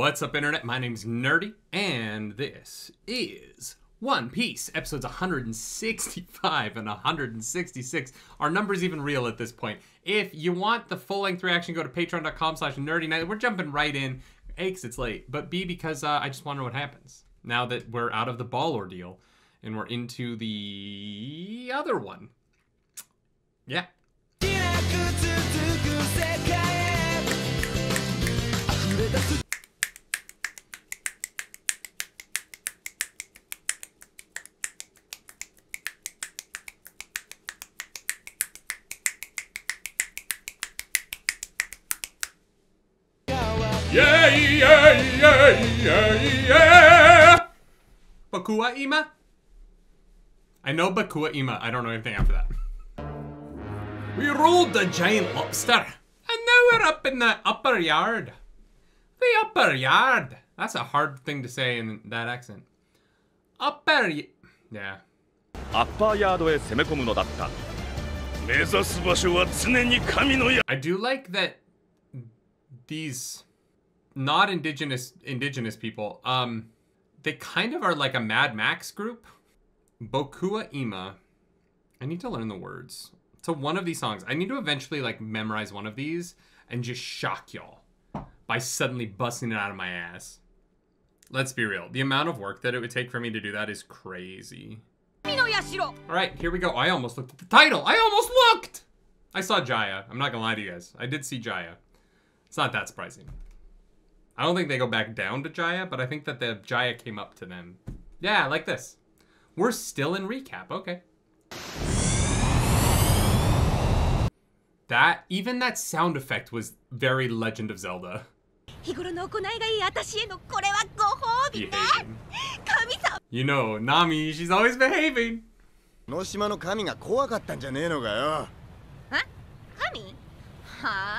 What's up, Internet? My name's Nerdy, and this is One Piece, episodes 165 and 166. Our number's even real at this point. If you want the full-length reaction, go to patreon.com slash nerdy We're jumping right in. A, because it's late, but B, because uh, I just want to know what happens. Now that we're out of the ball ordeal, and we're into the other one. Yeah, yeah, yeah, yeah. Bakua Ima? I know Bakua Ima. I don't know anything after that. We ruled the giant lobster, and now we're up in the upper yard. The upper yard. That's a hard thing to say in that accent. Upper y Yeah. アッパーヤードへ攻め込むのだった目指す場所は常に神のや I do like that these not indigenous indigenous people, um, they kind of are like a Mad Max group. Bokua Ima. I need to learn the words. So one of these songs, I need to eventually like memorize one of these and just shock y'all by suddenly busting it out of my ass. Let's be real. The amount of work that it would take for me to do that is crazy. All right, here we go. I almost looked at the title. I almost looked. I saw Jaya. I'm not gonna lie to you guys. I did see Jaya. It's not that surprising. I don't think they go back down to Jaya, but I think that the Jaya came up to them. Yeah, like this. We're still in recap. Okay. That, even that sound effect was very Legend of Zelda. 日頃の行いがいい私へのこれはご褒美ね Behaving. 神様 You know, Nami, she's always behaving. の島の神が怖かったんじゃねえのかよあ神はあなんぼのもんよ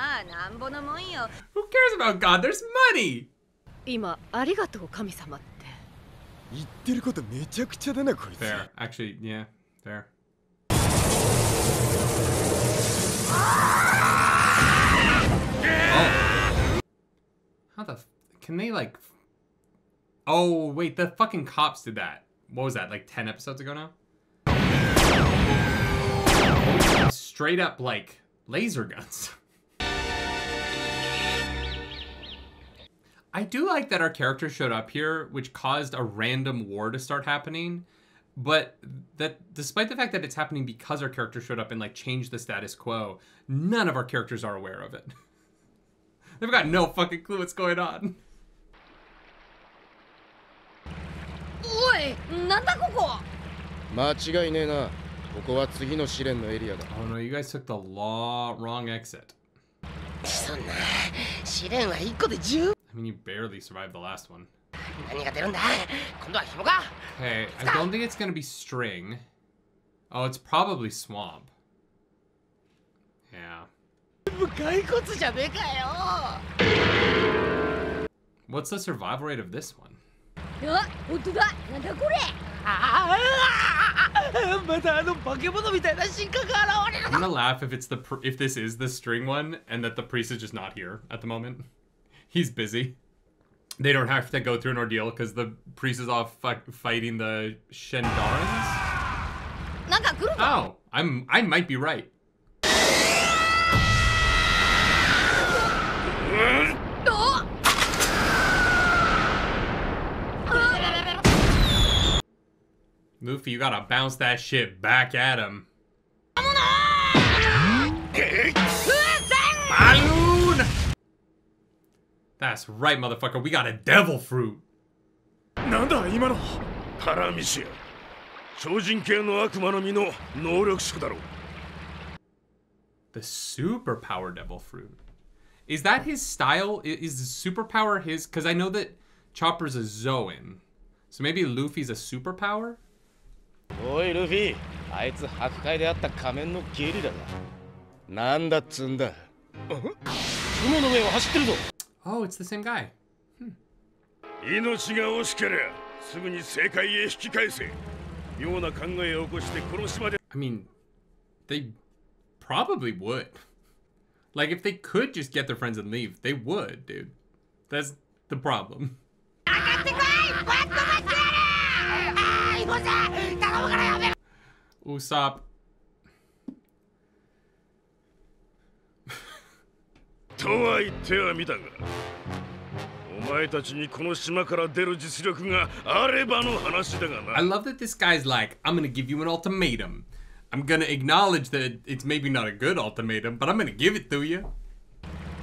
Who cares about God? There's money. 今ありがとう神様って言ってることめちゃくちゃだなこいつ Fair. Actually, yeah, fair. Oh. How the f- can they like? f- Oh wait, the fucking cops did that. What was that? Like ten episodes ago now? Straight up like laser guns. I do like that our character showed up here, which caused a random war to start happening. But that despite the fact that it's happening because our character showed up and like changed the status quo, none of our characters are aware of it. They've got no fucking clue what's going on. おいなんだここ間違いねえなここは次の試練のエリアだ Oh no, you guys took the law wrong exit. そんな試練は1個で10 I mean, you barely survived the last one. Hey, I don't think it's gonna be string. Oh, it's probably swamp. Yeah. What's the survival rate of this one? I'm gonna laugh if it's the if this is the string one and that the priest is just not here at the moment he's busy. They don't have to go through an ordeal because the priest is off fighting the Shendarans. Oh, I'm I might be right. Luffy, you gotta bounce that shit back at him. Balloon! That's right, motherfucker. We got a devil fruit. なんだ今のハラミシや超人系の悪魔の実の能力者だろう The superpower devil fruit. Is that his style? I- Is the superpower his? Because I know that Chopper's a Zoan. So maybe Luffy's a superpower? おいルフィあいつ破壊であった仮面のゲリラだなんだっつんだ雲の上を走ってるぞ Oh, it's the same guy. 命が惜しけりゃすぐに正解へ引き返せ妙な考えを起こしてこの島で I mean, they probably would. Like, if they could just get their friends and leave, they would, dude. That's the problem. 上 とは言ってはみたがお前たちにこの島から出る実力があればの話だが I な love that this guy's like, I'm gonna give you an ultimatum. I'm gonna acknowledge that it's maybe not a good ultimatum, but I'm gonna give it to you.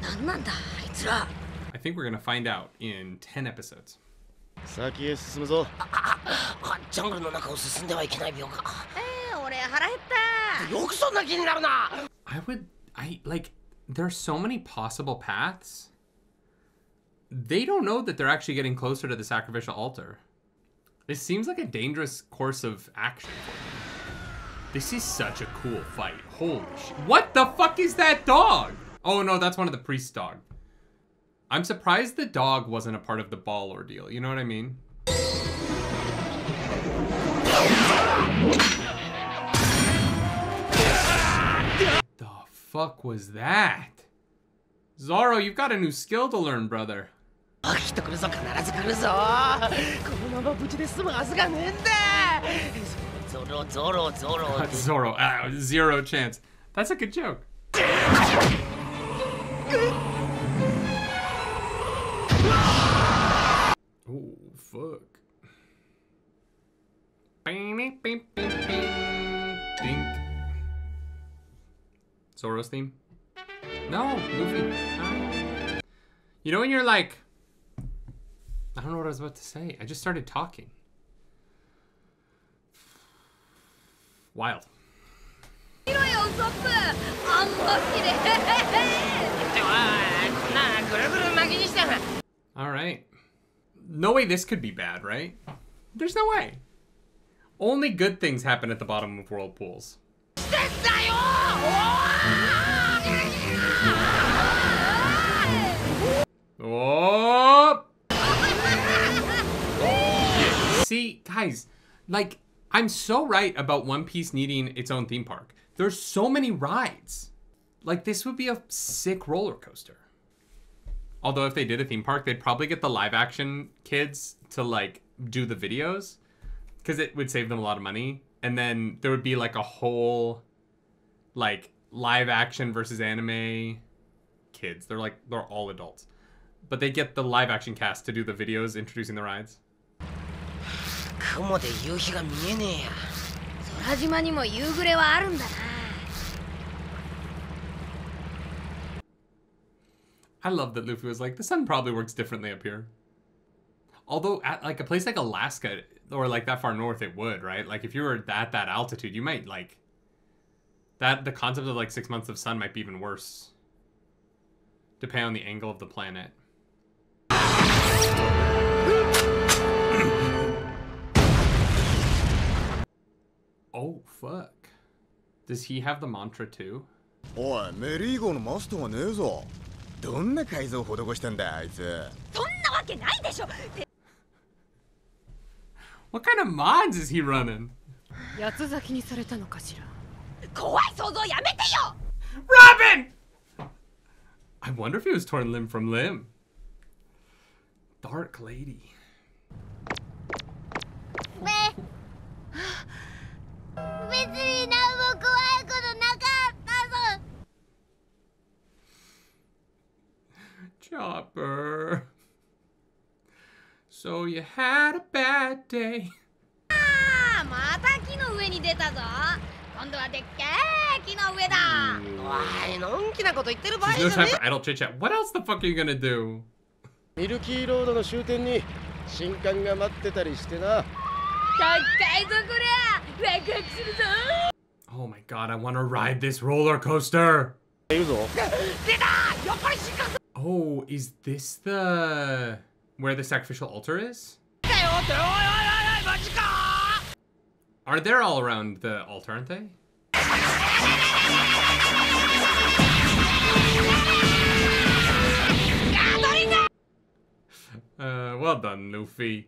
なんなんだあいつら I think we're gonna find out in 10 episodes. 先へ進むぞあジャングルの中を進んではいけない病かえー、俺腹減ったよくそんな気になるな I would, I like, there are so many possible paths. They don't know that they're actually getting closer to the sacrificial altar. This seems like a dangerous course of action for them. This is such a cool fight. Holy shit. What the fuck is that dog? Oh no, that's one of the priest's dog. I'm surprised the dog wasn't a part of the ball ordeal. You know what I mean? fuck was that? Zoro, you've got a new skill to learn, brother. Zoro, Zoro, Zoro. Zoro, zero chance. That's a good joke. oh, fuck. Zoro's theme? No, Luffy. No. You know when you're like, I don't know what I was about to say. I just started talking. Wild. All right. No way this could be bad, right? There's no way. Only good things happen at the bottom of whirlpools. Oh! See, guys, like, I'm so right about One Piece needing its own theme park. There's so many rides. Like, this would be a sick roller coaster. Although, if they did a theme park, they'd probably get the live action kids to, like, do the videos because it would save them a lot of money. And then there would be, like, a whole, like, live action versus anime kids. They're like, they're all adults but they get the live action cast to do the videos introducing the rides. 雲で夕日が見えねえや空島にも夕暮れはあるんだな I love that Luffy was like, the sun probably works differently up here. Although at like a place like Alaska or like that far north, it would, right? Like if you were at that altitude, you might like that. The concept of like six months of sun might be even worse, depending on the angle of the planet. Oh fuck! Does he have the mantra too? おいメリー号のマストがねえぞどんな改造を施したんだあいつそんなわけないでしょ What kind of mods is he running? 八つ咲きにされたのかしら怖い想像やめてよ Robin! I wonder if he was torn limb from limb. Dark Lady. 別に何も怖いことなかったぞ So you had a bad day ああまた木の上に出たぞ今度はでっけえ木の上だおいのんきなこと言ってる場合じゃねえ idle chit chat What else the fuck are you gonna do? ミルキーロードの終点に新刊が待ってたりしてな高いぞこりゃ Oh my god, I want to ride this roller coaster. Oh, is this the... where the sacrificial altar is? Are they all around the altar, aren't they? Uh, well done, Luffy.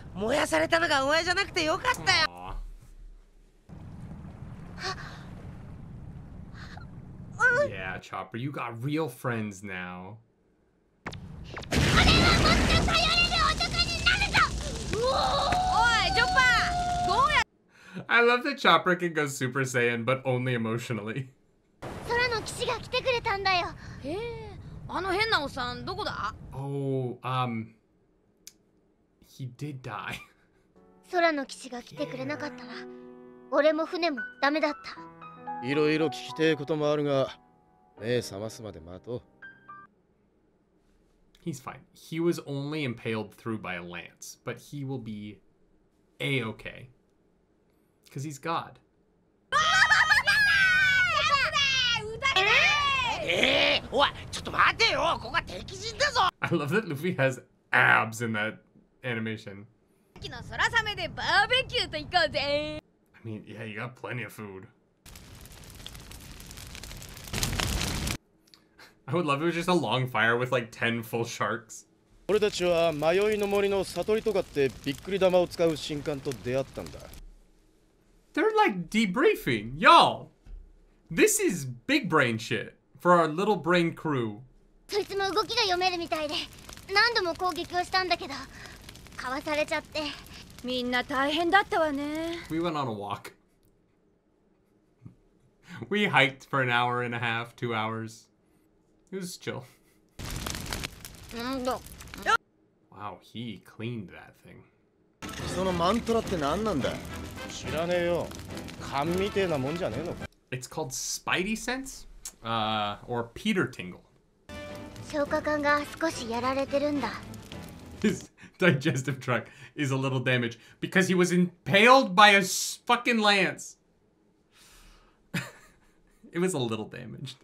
燃える槍とはやべえ野郎だな燃やされたのがお前じゃなくてよかったよ Aw. Yeah, Chopper, you got real friends now. おいジョッパーどうや I love that Chopper can go Super Saiyan, but only emotionally. 空の騎士が来てくれたんだよへえあの変なおっさんどこだ Oh, um, he did die. 空の騎士が来てくれなかったら俺も船もダメだったいろいろ聞きてえこともあるが目覚ますまで待とう He's fine. He was only impaled through by a lance, but he will be a okay. Because he's God. ええおいちょっと待てよここは敵陣だぞ I love that Luffy has abs in that animation. さっきの空雨でバーベキューと行こうぜ I mean, yeah, you got plenty of food. I would love if it was just a long fire with like 10 full sharks. 俺たちは迷いの森の悟りとかってびっくり玉を使う神官と出会ったんだ They're like debriefing. Y'all, this is big brain shit for our little brain crew. そいつも動きが読めるみたいで何度も攻撃をしたんだけど かわされちゃってみんな大変だったわね We went on a walk. We hiked for an hour and a half, two hours. It was chill. Wow, he cleaned that thing. そのマントラって何なんだ知らねえよ勘みてえなもんじゃねえのか It's called Spidey Sense, uh, or Peter Tingle. 消化管が少しやられてるんだ His digestive tract is a little damaged because he was impaled by a fucking lance. it was a little damaged.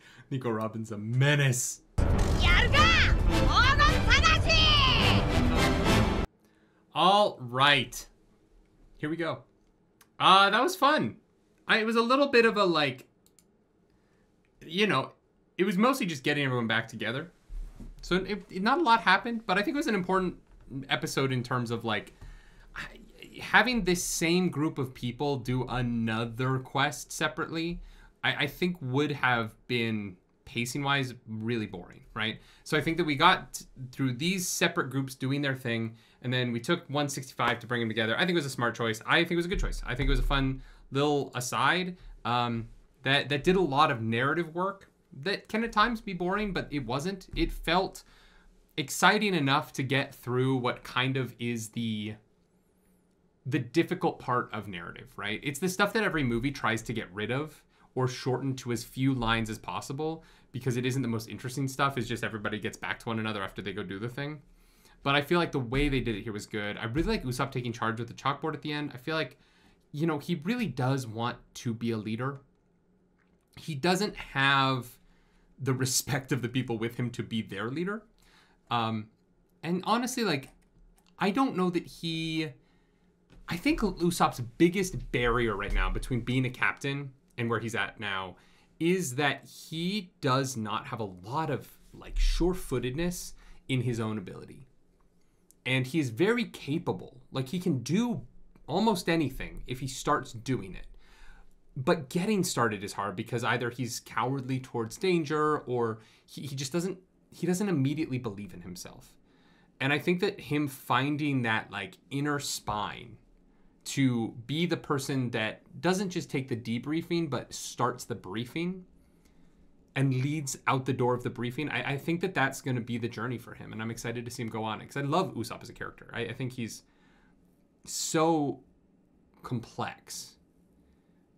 Nico Robin's a menace. All right. Here we go. Uh, that was fun. I, it was a little bit of a like, you know, it was mostly just getting everyone back together. So it, it- not a lot happened, but I think it was an important episode in terms of like having this same group of people do another quest separately. I, I think would have been pacing wise really boring, right? So I think that we got t- through these separate groups doing their thing, and then we took 165 to bring them together. I think it was a smart choice. I think it was a good choice. I think it was a fun little aside um, that that did a lot of narrative work that can at times be boring, but it wasn't. It felt exciting enough to get through what kind of is the the difficult part of narrative, right? It's the stuff that every movie tries to get rid of or shorten to as few lines as possible because it isn't the most interesting stuff. It's just everybody gets back to one another after they go do the thing. But I feel like the way they did it here was good. I really like Usopp taking charge with the chalkboard at the end. I feel like, you know, he really does want to be a leader. He doesn't have the respect of the people with him to be their leader. Um, and honestly, like, I don't know that he. I think Usopp's biggest barrier right now between being a captain and where he's at now is that he does not have a lot of like sure-footedness in his own ability. And he is very capable. Like he can do almost anything if he starts doing it. But getting started is hard because either he's cowardly towards danger or he, he just doesn't he doesn't immediately believe in himself. And I think that him finding that like inner spine to be the person that doesn't just take the debriefing but starts the briefing and leads out the door of the briefing i, I think that that's going to be the journey for him and i'm excited to see him go on because i love usopp as a character I, I think he's so complex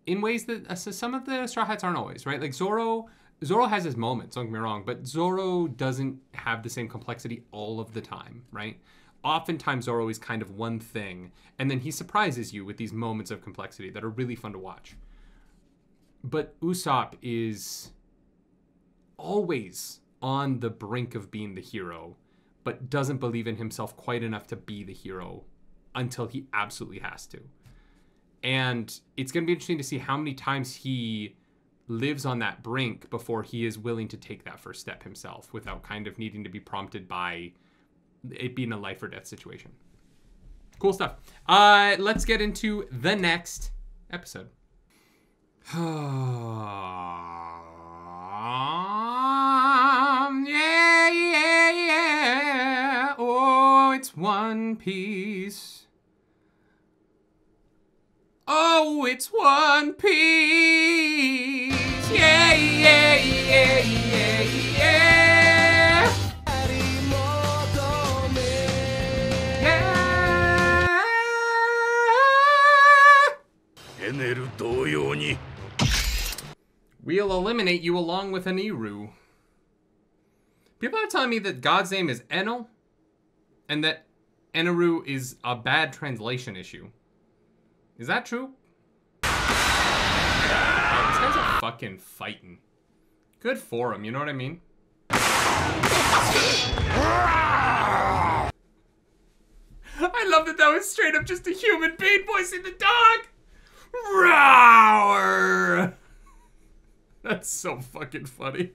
in ways that uh, some of the straw hats aren't always right like zoro zoro has his moments don't get me wrong but zoro doesn't have the same complexity all of the time right oftentimes Zoro is kind of one thing, and then he surprises you with these moments of complexity that are really fun to watch. but Usopp is always on the brink of being the hero, but doesn't believe in himself quite enough to be the hero until he absolutely has to. And it's going to be interesting to see how many times he lives on that brink before he is willing to take that first step himself without kind of needing to be prompted by it being a life or death situation. Cool stuff. Uh, let's get into the next episode. yeah, yeah, yeah. Oh, it's One Piece. Oh, it's One Piece. Yeah, yeah, yeah, yeah, yeah. Yeah. エネル同様に We'll eliminate you along with Aniru. People are telling me that God's name is Enel, and that Eneru is a bad translation issue. Is that true? Oh, these guys are fucking fighting. Good for them, you know what I mean? I love that that was straight up just a human being voicing the dog! Roar! That's so fucking funny.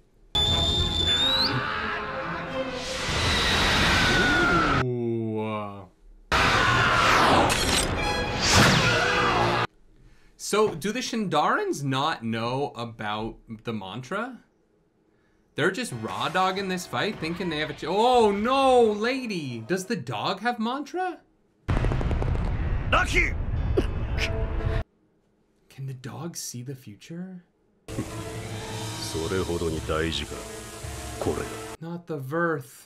So, do the Shindarans not know about the mantra? They're just raw dogging this fight, thinking they have a ch- Oh no, lady! Does the dog have mantra? Lucky! Can the dog see the future? Not the Vearth.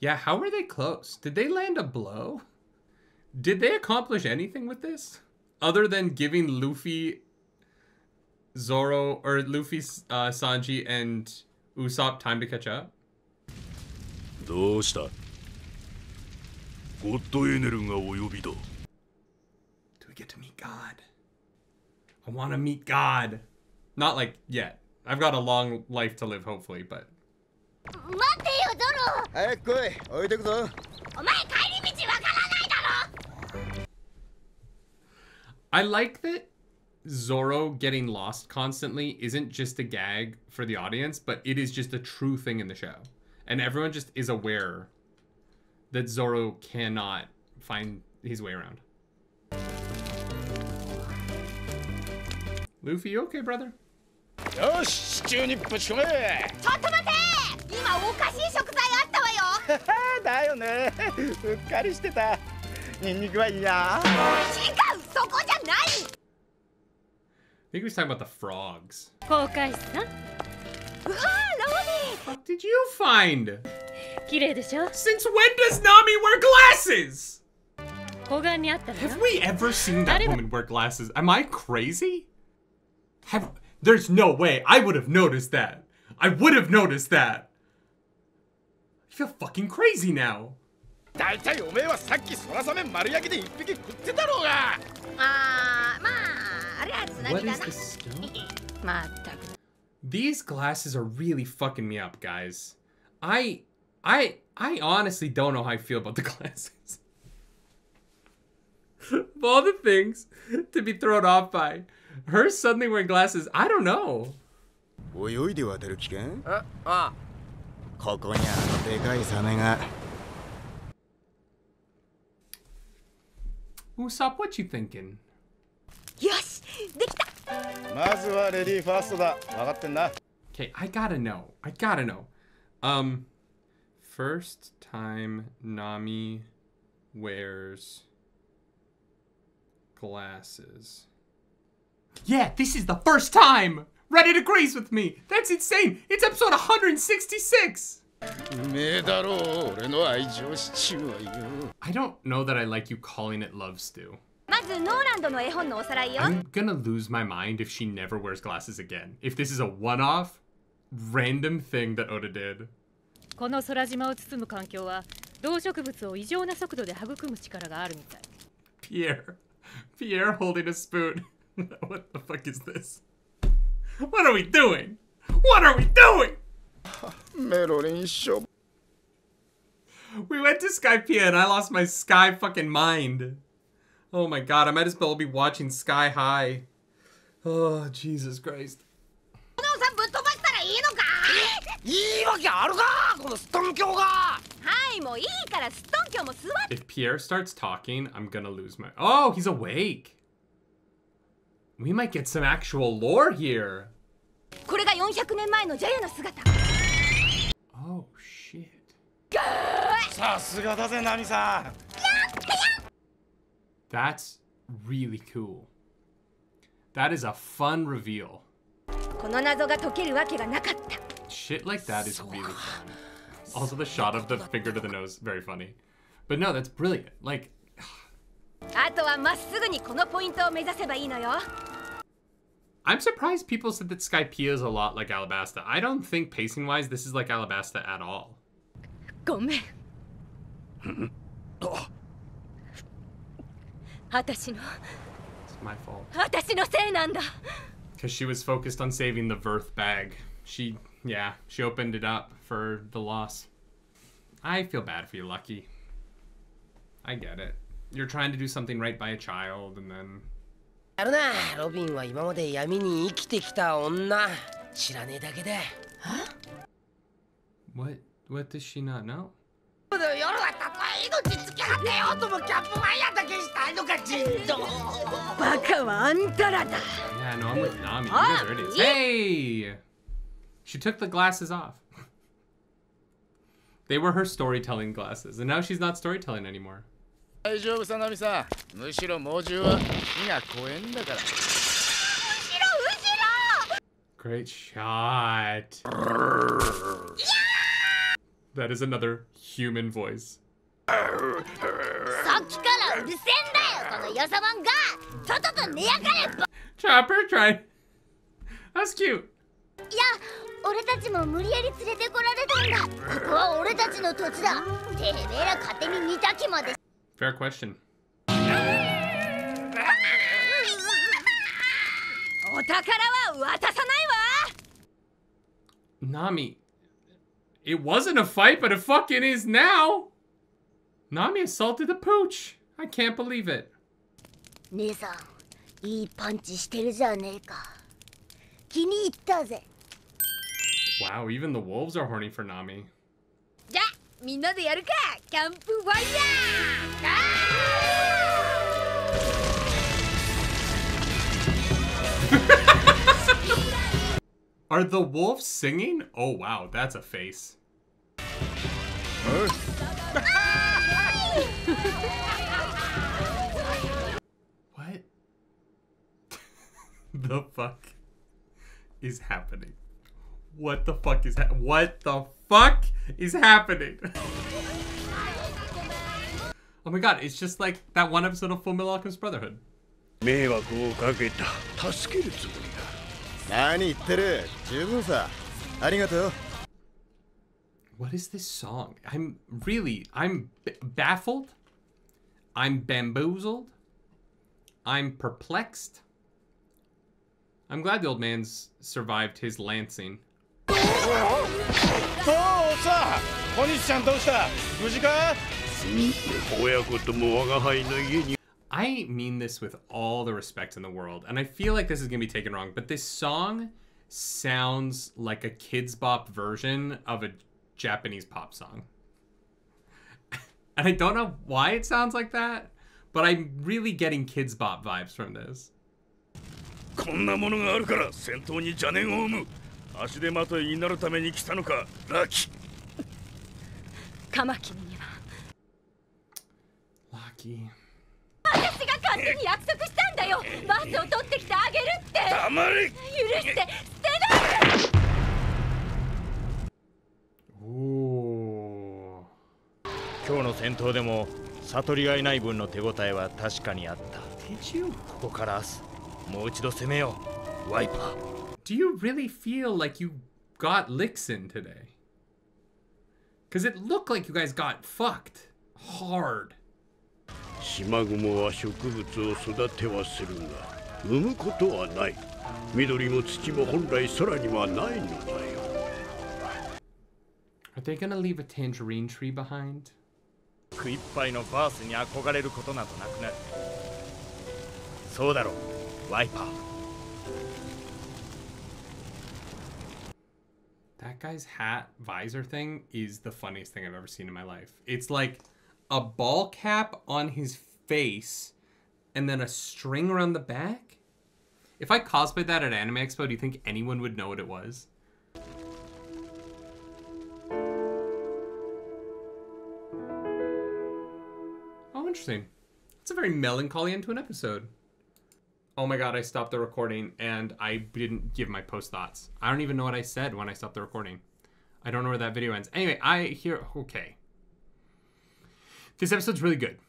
Yeah, how were they close? Did they land a blow? Did they accomplish anything with this? Other than giving Luffy, Zoro, or Luffy, uh, Sanji, and Usopp time to catch up? どうしたゴッドエネルがお呼びだ Do we get to meet God? I want to meet God. Not like yet. I've got a long life to live, hopefully, but 待ってよ ゾロ早く来い置いてくぞお前帰り道わからないだろ I like that Zoro getting lost constantly isn't just a gag for the audience, but it is just a true thing in the show. And everyone just is aware that Zoro cannot find his way around. Luffy, you okay, brother? よしシチューにぶち込めちょっと待 だよねうっかりしてたニンニクはいいや違うそこじゃない I think he was talking about the frogs. 公開さんうわーロー What did you find? 綺麗でしょ Since when does Nami wear glasses? 小眼にあったのよ Have we ever seen that Not even- woman wear glasses? Am I crazy? Have there's no way I would have noticed that. I would have noticed that. I feel fucking crazy now. だいたいおめえはさっきそらさめ丸焼きで一匹食ってたろうがあーまああれはつな What ぎだ is な this stone? まったく These glasses are really fucking me up, guys. I I I honestly don't know how I feel about the glasses. of all the things to be thrown off by, her suddenly wearing glasses, I don't know. 泳いで渡る気かああ ここにあのでかいサメが Usopp, what you thinking? よしできたまずはレディーファーストだ分かってんな Okay, I gotta know. I gotta know. Um, first time Nami wears glasses. Yeah, this is the first time! Reddit agrees with me! That's insane! It's episode 166! うめえだろう俺の愛情シチューはよ I don't know that I like you calling it love stew. まずノーランドの絵本のおさらいよ I'm gonna lose my mind if she never wears glasses again. If this is a one off, random thing that Oda did. この空島を包む環境は動植物を異常な速度で育む力があるみたい Pierre. Pierre holding a spoon. what the fuck is this? What are we doing? What are we doing? We went to Skypiea and I lost my sky fucking mind. Oh my god, I might as well be watching Sky High. Oh, Jesus Christ. If Pierre starts talking, I'm gonna lose my- Oh, he's awake! We might get some actual lore here. これが400年前のジャヤの姿 Oh, shit. さすがだぜナミさん That's really cool. That is a fun reveal. この謎が解けるわけがなかった Shit like that is really fun. Also, the shot of the finger to the nose, very funny. But no, that's brilliant. Like, あとはまっすぐにこのポイントを目指せばいいのよ I'm surprised people said that Skypiea is a lot like Alabasta. I don't think pacing wise this is like Alabasta at all. Oh. It's my fault. Because she was focused on saving the Vearth bag. She, yeah, she opened it up for the loss. I feel bad for you, Lucky. I get it. You're trying to do something right by a child, and then あるなロビンは今まで闇に生きてきた女知らねえだけで what? What does she not know? 夜はたとえ命つけ果てようともキャンプファイヤーだけしたいのか人道バカはあんたらだ Yeah, no, I'm with Nami. You guys are idiots. Hey! She took the glasses off. They were her storytelling glasses, and now she's not storytelling anymore. 大丈夫さナミさんむしろ猛獣は火が怖えんだから Great shot. That is another human voice. さっきからうるせえんだよこのよそもんがとっとと寝やがれば Chopper tried. That's cute. いや俺たちも無理やり連れてこられたんだここは俺たちの土地だてめえら勝手に見た気まで Fair question. お宝は渡さないわ Nami. It wasn't a fight, but it fucking is now. Nami assaulted the pooch. I can't believe it. 姉さんいいパンチしてるじゃねえか気に入ったぜ Wow, even the wolves are horny for Nami. じゃみんなでやるかキャンプファイヤー Are the wolves singing? Oh wow, that's a face. what? the fuck is happening? What the fuck is ha- what the fuck is happening? oh my god, it's just like that one episode of Full Metal Alchemist Brotherhood. 迷惑をかけた助けるつもりだ何言ってる十分さありがとう What is this song? I'm really, I'm b- baffled. I'm bamboozled. I'm perplexed. I'm glad the old man's survived his lancing. I mean this with all the respect in the world, and I feel like this is gonna be taken wrong, but this song sounds like a Kidz Bop version of a Japanese pop song. and I don't know why it sounds like that, but I'm really getting Kidz Bop vibes from this. 足手まといになるために来たのかラキ。カマキリには。Lucky. 私が勝手に約束したんだよ。バスを取ってきてあげるって。黙れ。許して。捨てないで。Ooh. 今日の戦闘でも悟りがいない分の手応えは確かにあった?ここから明日もう一度攻めよう。ワイパー Do you really feel like you got licks in today? Because it looked like you guys got fucked hard. 島雲は植物を育てはするが産むことはない緑も土も本来空にはないのだよ Are they gonna leave a tangerine tree behind? 食いっぱいのバースに憧れることなどなくなるそうだろうワイパー That guy's hat visor thing is the funniest thing I've ever seen in my life. It's like a ball cap on his face and then a string around the back. If I cosplayed that at Anime Expo, do you think anyone would know what it was? Oh, interesting. It's a very melancholy end to an episode. Oh my god, I stopped the recording and I didn't give my post thoughts. I don't even know what I said when I stopped the recording. I don't know where that video ends. Anyway, I hear. Okay. This episode's really good.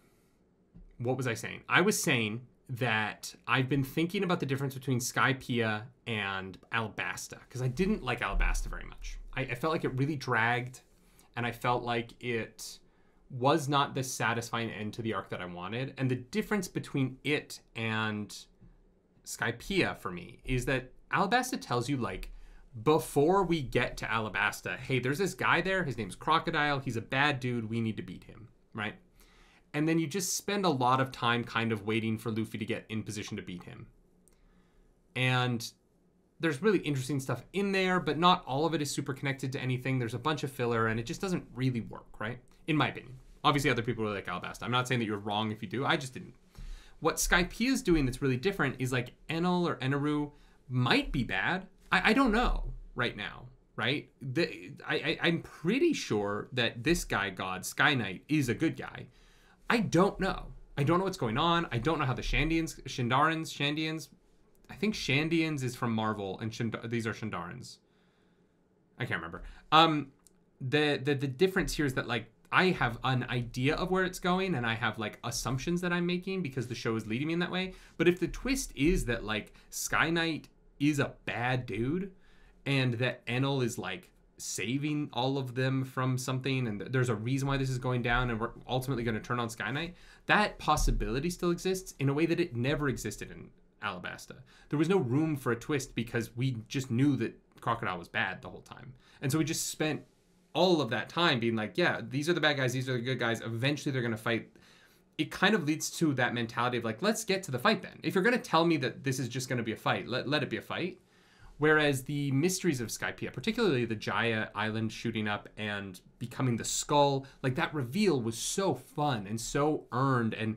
What was I saying? I was saying that I've been thinking about the difference between Skypiea and Alabasta because I didn't like Alabasta very much. I, I felt like it really dragged and I felt like it was not the satisfying end to the arc that I wanted. And the difference between it and Skypiea for me is that Alabasta tells you like before we get to Alabasta, hey, there's this guy there. His name's Crocodile. He's a bad dude. We need to beat him, right? And then you just spend a lot of time kind of waiting for Luffy to get in position to beat him. And there's really interesting stuff in there, but not all of it is super connected to anything. There's a bunch of filler, and it just doesn't really work, right? In my opinion. Obviously, other people really like Alabasta. I'm not saying that you're wrong if you do. I just didn't. What Skypiea is doing that's really different is like Enel or Eneru might be bad. I, I don't know right now, right? The, I, I, I'm pretty sure that this guy, God, Sky Knight, is a good guy. I don't know. I don't know what's going on. I don't know how the Shandians, Shandarans, Shandians, I think Shandians is from Marvel, and these are Shandarans. I can't remember. Um, the, the the difference here is that like I have an idea of where it's going, and I have like assumptions that I'm making because the show is leading me in that way. But if the twist is that like Sky Knight is a bad dude, and that Enel is like saving all of them from something, and there's a reason why this is going down, and we're ultimately going to turn on Sky Knight, that possibility still exists in a way that it never existed in Alabasta. There was no room for a twist because we just knew that Crocodile was bad the whole time. And so we just spent all of that time being like, yeah, these are the bad guys, these are the good guys. Eventually they're going to fight. It kind of leads to that mentality of like, let's get to the fight then. If you're going to tell me that this is just going to be a fight, let, let it be a fight. Whereas the mysteries of Skypiea, particularly the Jaya Island shooting up and becoming the skull, like that reveal was so fun and so earned and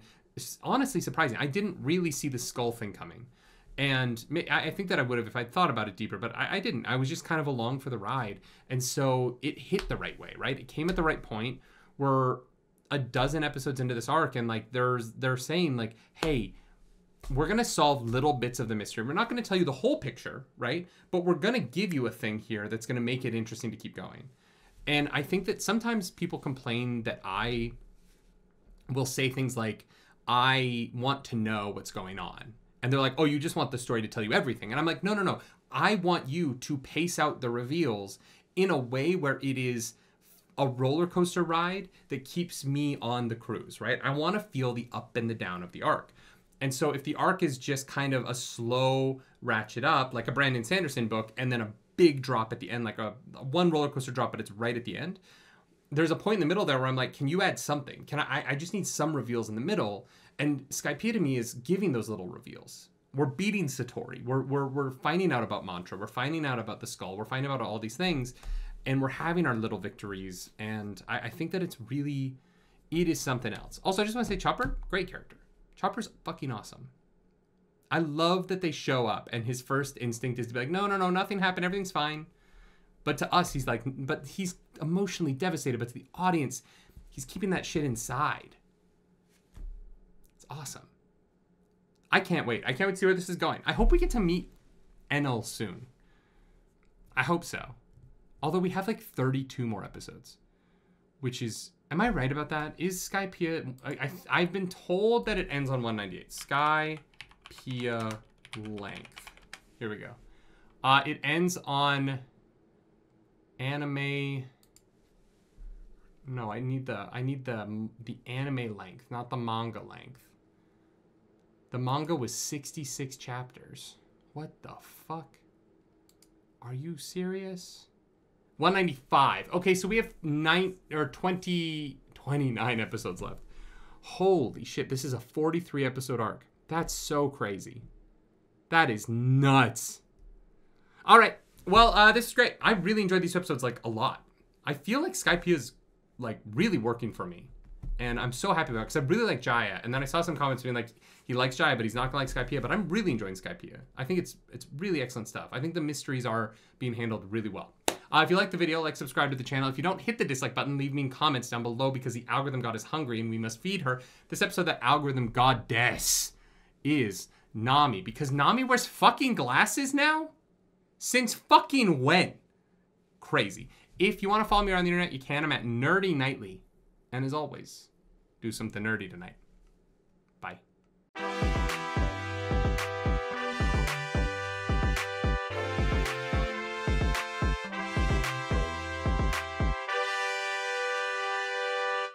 honestly surprising. I didn't really see the skull thing coming. And I think that I would have if I'd thought about it deeper, but I, I didn't. I was just kind of along for the ride. And so it hit the right way, right? It came at the right point. We're a dozen episodes into this arc, and like there's they're saying, like, hey, we're gonna solve little bits of the mystery. We're not gonna tell you the whole picture, right? But we're gonna give you a thing here that's gonna make it interesting to keep going. And I think that sometimes people complain that I will say things like, I want to know what's going on. And they're like, oh, you just want the story to tell you everything. And I'm like, no, no, no. I want you to pace out the reveals in a way where it is a roller coaster ride that keeps me on the cruise, right? I want to feel the up and the down of the arc. And so if the arc is just kind of a slow ratchet up, like a Brandon Sanderson book, and then a big drop at the end, like a, a one roller coaster drop, but it's right at the end, there's a point in the middle there where I'm like, can you add something? Can I? I just need some reveals in the middle. And me is giving those little reveals. We're beating Satori. We're, we're, we're finding out about Mantra. We're finding out about the skull. We're finding out about all these things. And we're having our little victories. And I, I think that it's really, it is something else. Also, I just want to say Chopper, great character. Chopper's fucking awesome. I love that they show up and his first instinct is to be like, no, no, no, nothing happened. Everything's fine. But to us, he's like, but he's emotionally devastated. But to the audience, he's keeping that shit inside. Awesome. I can't wait. I can't wait to see where this is going. I hope we get to meet Enel soon. I hope so. Although we have like 32 more episodes, which is, am I right about that? Is Skypiea, I, have been told that it ends on 198. Skypiea length. Here we go. Uh, it ends on anime. No, I need the I need the the anime length, not the manga length. The manga was 66 chapters. What the fuck? Are you serious? 195. Okay, so we have 9 or 20 29 episodes left. Holy shit, this is a 43 episode arc. That's so crazy. That is nuts. All right. Well, uh, this is great. I really enjoyed these episodes like a lot. I feel like Skypiea is like really working for me. And I'm so happy about it because I really like Jaya. And then I saw some comments being like, he likes Jaya, but he's not gonna like Skypiea. But I'm really enjoying Skypiea. I think it's it's really excellent stuff. I think the mysteries are being handled really well. Uh, if you like the video, like, subscribe to the channel. If you don't hit the dislike button, leave me comments down below because the algorithm god is hungry and we must feed her. This episode, the algorithm goddess is Nami because Nami wears fucking glasses now? Since fucking when? Crazy. If you want to follow me around the internet, you can. I'm at Nerdy Nightly. And as always, do something nerdy tonight. Bye.